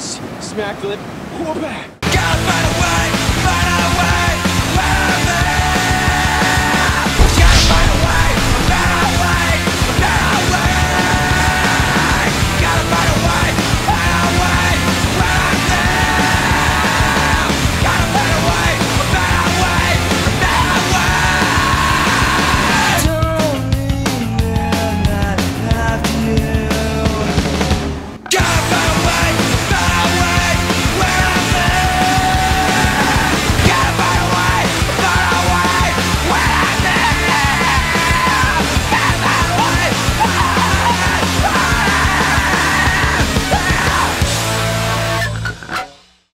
smack lip. Whoop! God, by the way!